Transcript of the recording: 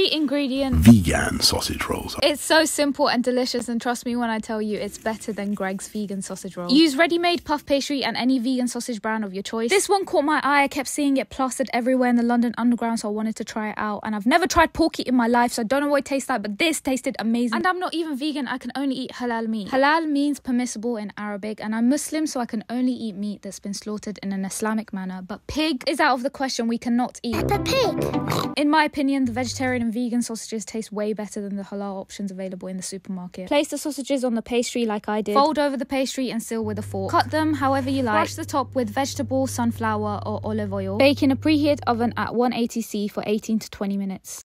Three ingredient vegan sausage rolls. It's so simple and delicious, and trust me when I tell you, it's better than Greggs vegan sausage roll. Use ready-made puff pastry and any vegan sausage brand of your choice. This one caught my eye. I kept seeing it plastered everywhere in the London Underground, so I wanted to try it out. And I've never tried porky in my life, so I don't know what it tastes like, but this tasted amazing. And I'm not even vegan. I can only eat halal meat. Halal means permissible in Arabic, and I'm Muslim, so I can only eat meat that's been slaughtered in an Islamic manner. But pig is out of the question. We cannot eat. Peppa Pig. In my opinion, the vegetarian and vegan sausages taste way better than the halal options available in the supermarket. Place the sausages on the pastry like I did. Fold over the pastry and seal with a fork. Cut them however you like. Brush the top with vegetable, sunflower, or olive oil. Bake in a preheat oven at 180C for 18 to 20 minutes.